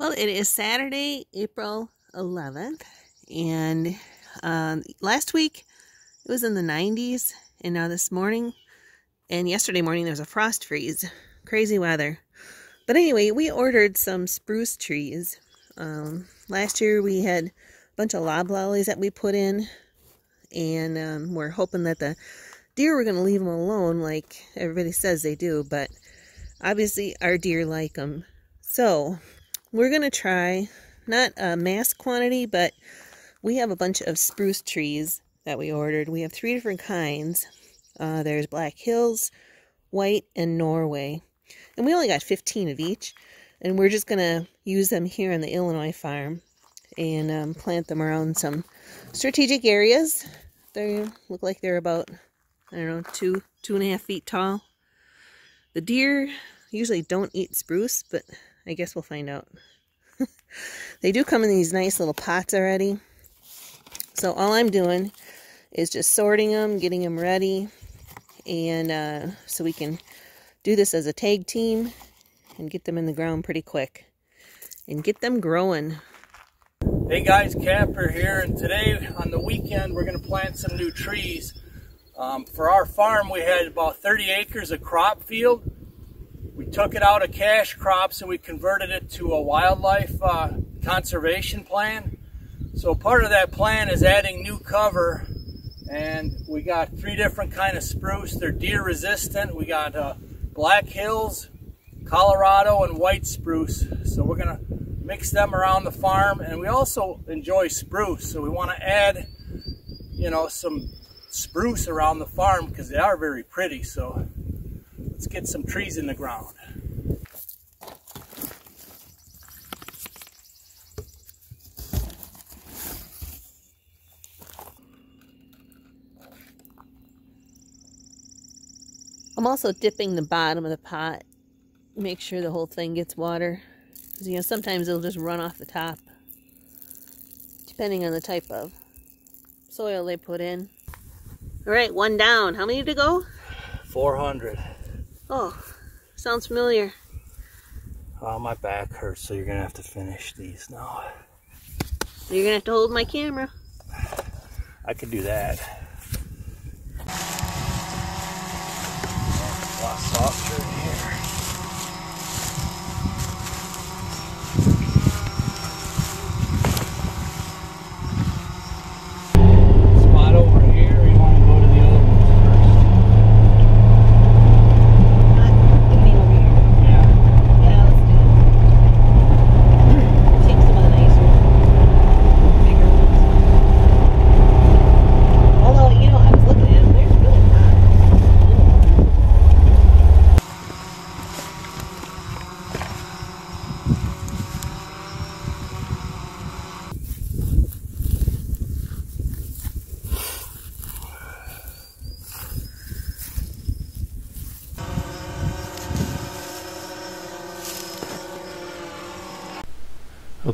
Well, it is Saturday, April 11th, and um, last week it was in the 90s, and now this morning and yesterday morning there was a frost freeze. Crazy weather. But anyway, we ordered some spruce trees. Um, last year we had a bunch of loblollies that we put in, and um, we're hoping that the deer were going to leave them alone like everybody says they do, but obviously our deer like them. So we're going to try, not a mass quantity, but we have a bunch of spruce trees that we ordered. We have three different kinds. Uh, there's Black Hills, White, and Norway. And we only got 15 of each. And we're just going to use them here on the Illinois farm and um, plant them around some strategic areas. They look like they're about, I don't know, two, two and a half feet tall. The deer usually don't eat spruce, but I guess we'll find out. they do come in these nice little pots already. So all I'm doing is just sorting them, getting them ready, and uh, so we can do this as a tag team and get them in the ground pretty quick and get them growing. Hey guys, Kapper here, and today on the weekend we're going to plant some new trees. Um, for our farm we had about 30 acres of crop field took it out of cash crops and we converted it to a wildlife uh, conservation plan. So part of that plan is adding new cover and we got three different kind of spruce. They're deer resistant. We got uh, Black Hills, Colorado, and white spruce. So we're gonna mix them around the farm and we also enjoy spruce. So we wanna add, you know, some spruce around the farm because they are very pretty. So Let's get some trees in the ground. I'm also dipping the bottom of the pot. Make sure the whole thing gets water. Because, you know, sometimes it'll just run off the top. Depending on the type of soil they put in. All right, one down. How many to go? 400. Oh, sounds familiar. Oh, my back hurts, so you're going to have to finish these now. You're going to have to hold my camera. I could do that. A lot softer in here.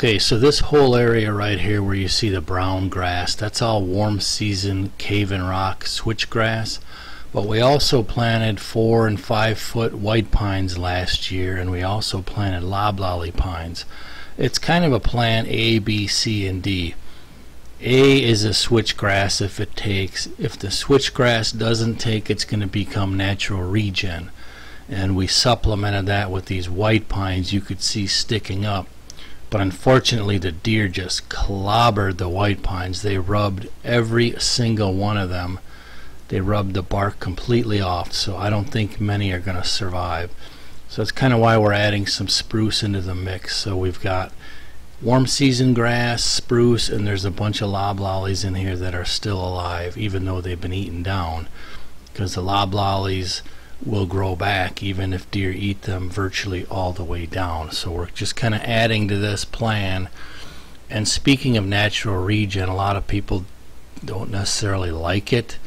Okay, so this whole area right here where you see the brown grass, that's all warm season Cave-in-Rock switchgrass. But we also planted four and five foot white pines last year, and we also planted loblolly pines. It's kind of a plan A, B, C, and D. A is a switchgrass if it takes. If the switchgrass doesn't take, it's going to become natural regen. And we supplemented that with these white pines you could see sticking up. But unfortunately, the deer just clobbered the white pines. They rubbed every single one of them. They rubbed the bark completely off, so I don't think many are going to survive. So that's kind of why we're adding some spruce into the mix. So we've got warm season grass, spruce, and there's a bunch of loblollies in here that are still alive, even though they've been eaten down. Because the loblollies will grow back even if deer eat them virtually all the way down. So we're just kind of adding to this plan. And speaking of natural regen, a lot of people don't necessarily like it,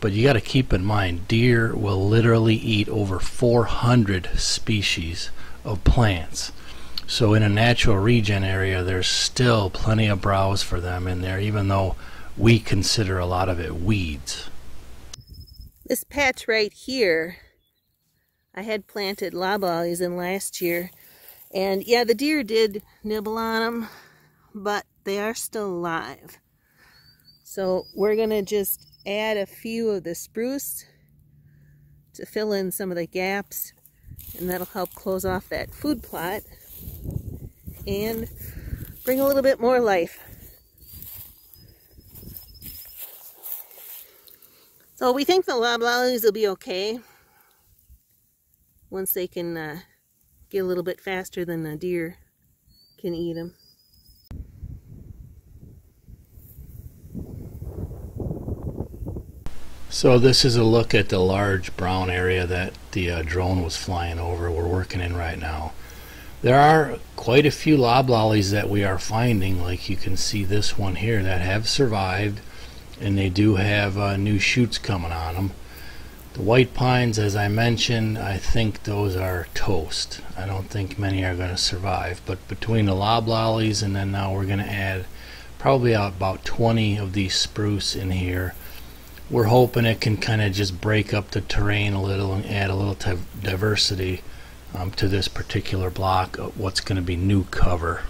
but you got to keep in mind deer will literally eat over 400 species of plants. So in a natural regen area, there's still plenty of browse for them in there, even though we consider a lot of it weeds. This patch right here, I had planted loblollies in last year, And yeah, the deer did nibble on them, but they are still alive. So we're going to just add a few of the spruce to fill in some of the gaps and that'll help close off that food plot and bring a little bit more life. So we think the loblollies will be okay once they can uh, get a little bit faster than the deer can eat them. So this is a look at the large brown area that the uh, drone was flying over we're working in right now. There are quite a few loblollies that we are finding like you can see this one here that have survived and they do have uh, new shoots coming on them. The white pines as I mentioned I think those are toast. I don't think many are going to survive but between the loblollies and then now we're going to add probably about 20 of these spruce in here we're hoping it can kind of just break up the terrain a little and add a little diversity um, to this particular block of what's going to be new cover.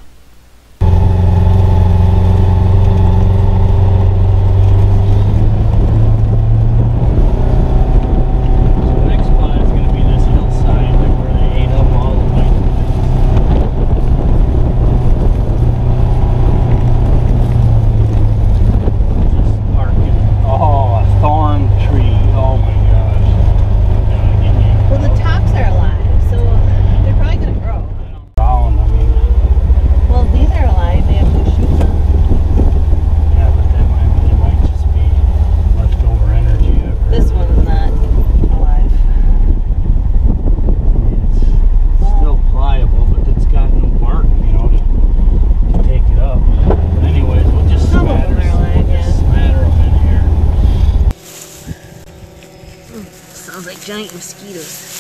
Mosquitoes.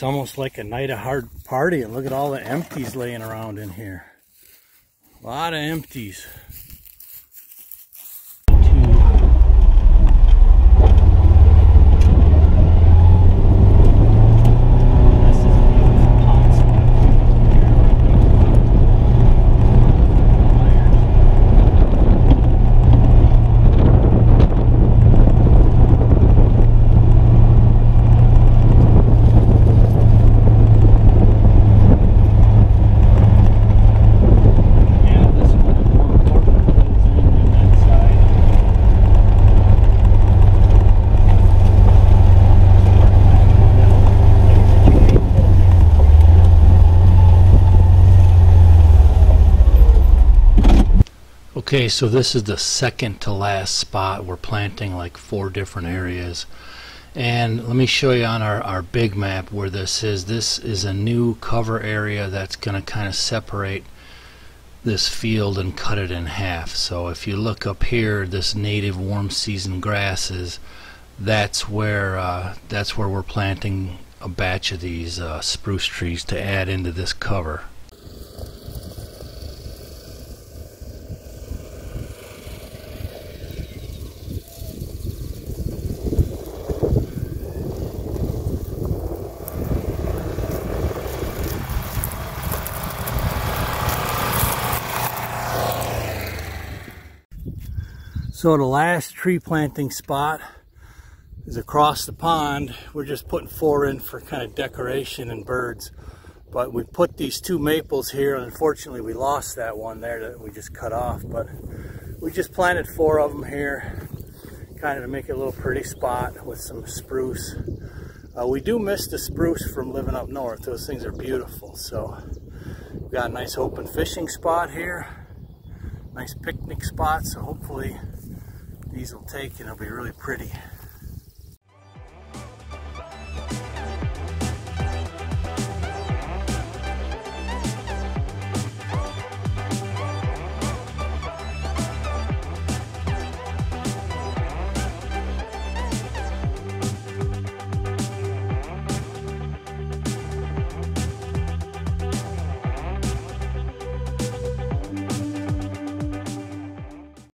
It's almost like a night of hard party. And look at all the empties laying around in here. A lot of empties. Okay, so this is the second to last spot. We're planting like four different areas. And let me show you on our, our big map where this is. This is a new cover area that's going to kind of separate this field and cut it in half. So if you look up here, this native warm season grasses, that's where uh, that's where we're planting a batch of these uh, spruce trees to add into this cover. So the last tree planting spot is across the pond. We're just putting four in for kind of decoration and birds. But we put these two maples here. Unfortunately, we lost that one there that we just cut off. But we just planted four of them here, kind of to make it a little pretty spot with some spruce. Uh, we do miss the spruce from living up north. Those things are beautiful. So we've got a nice open fishing spot here. Nice picnic spot. So hopefully these will take and it'll be really pretty.